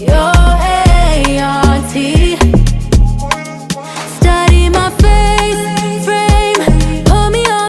You're